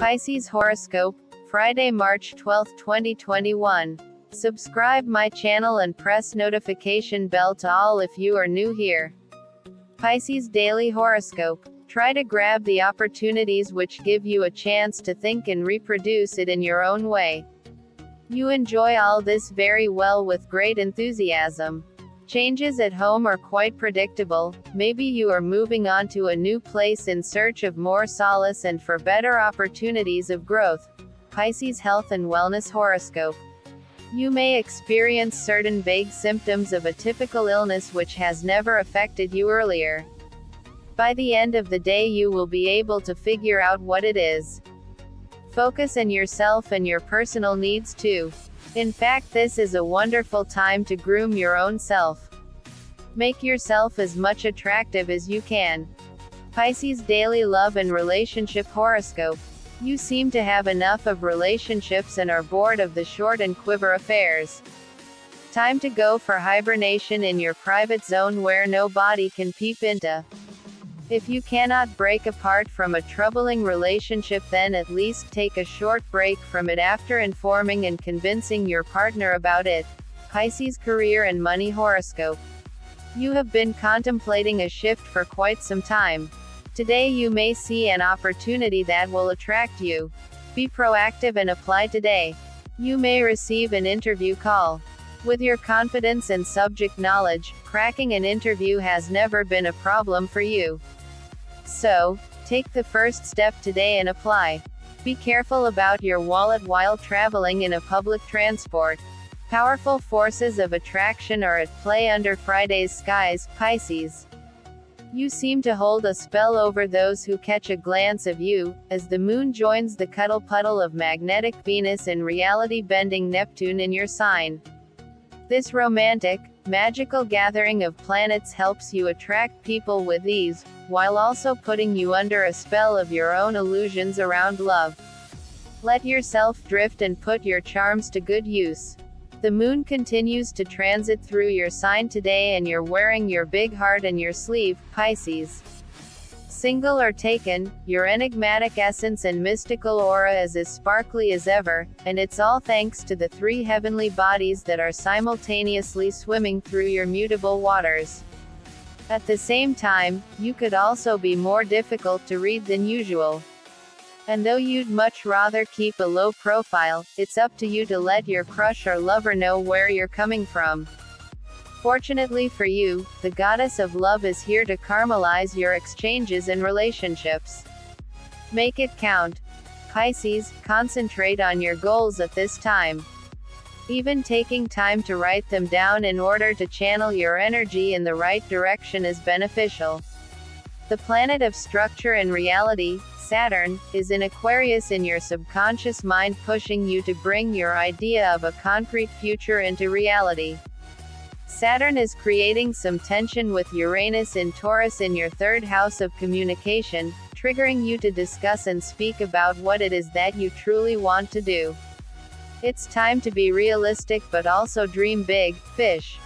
Pisces horoscope, Friday, March 12, 2021. Subscribe my channel and press notification bell to all if you are new here. Pisces daily horoscope. Try to grab the opportunities which give you a chance to think and reproduce it in your own way. You enjoy all this very well with great enthusiasm. Changes at home are quite predictable, maybe you are moving on to a new place in search of more solace and for better opportunities of growth. Pisces Health and Wellness Horoscope. You may experience certain vague symptoms of a typical illness which has never affected you earlier. By the end of the day, you will be able to figure out what it is. Focus on yourself and your personal needs too. In fact, this is a wonderful time to groom your own self. Make yourself as much attractive as you can. Pisces Daily Love and Relationship Horoscope. You seem to have enough of relationships and are bored of the short and quiver affairs. Time to go for hibernation in your private zone where nobody can peep into. If you cannot break apart from a troubling relationship, then at least take a short break from it after informing and convincing your partner about it. Pisces Career and Money Horoscope. You have been contemplating a shift for quite some time. Today you may see an opportunity that will attract you. Be proactive and apply today. You may receive an interview call. With your confidence and subject knowledge, cracking an interview has never been a problem for you. So, take the first step today and apply. Be careful about your wallet while traveling in a public transport. Powerful forces of attraction are at play under Friday's skies, Pisces. You seem to hold a spell over those who catch a glance of you, as the moon joins the cuddle puddle of magnetic Venus and reality bending Neptune in your sign. This romantic, magical gathering of planets helps you attract people with ease, while also putting you under a spell of your own illusions around love. Let yourself drift and put your charms to good use. The moon continues to transit through your sign today and you're wearing your big heart in your sleeve, Pisces. Single or taken, your enigmatic essence and mystical aura is as sparkly as ever, and it's all thanks to the three heavenly bodies that are simultaneously swimming through your mutable waters. At the same time, you could also be more difficult to read than usual. And though you'd much rather keep a low profile, it's up to you to let your crush or lover know where you're coming from. Fortunately for you, the goddess of love is here to caramelize your exchanges and relationships. Make it count. Pisces, concentrate on your goals at this time. Even taking time to write them down in order to channel your energy in the right direction is beneficial. The planet of structure and reality, Saturn, is in Aquarius in your subconscious mind pushing you to bring your idea of a concrete future into reality. Saturn is creating some tension with Uranus in Taurus in your third house of communication, triggering you to discuss and speak about what it is that you truly want to do. It's time to be realistic but also dream big, fish.